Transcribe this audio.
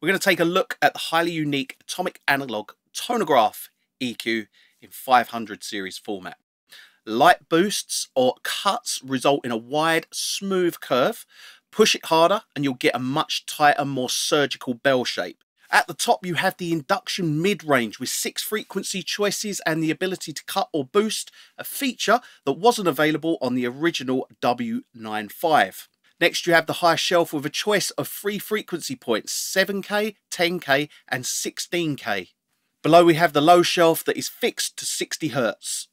We're going to take a look at the highly unique Atomic Analog Tonograf EQ in 500 series format. Light boosts or cuts result in a wide, smooth curve. Push it harder and you'll get a much tighter, more surgical bell shape. At the top, you have the induction mid-range with six frequency choices and the ability to cut or boost, a feature that wasn't available on the original W95. Next, you have the high shelf with a choice of three frequency points, 7K, 10K and 16K. Below we have the low shelf that is fixed to 60 Hz.